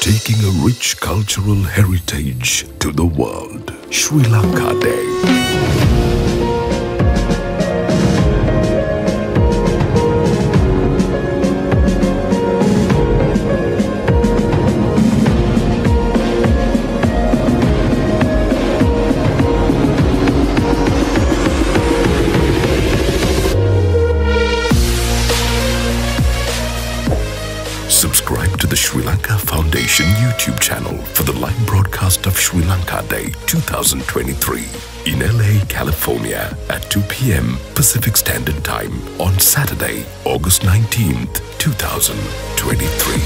taking a rich cultural heritage to the world. Sri Lanka Day. Subscribe to the Sri Lanka Foundation YouTube channel for the live broadcast of Sri Lanka Day 2023 in LA, California at 2 p.m. Pacific Standard Time on Saturday, August 19th, 2023.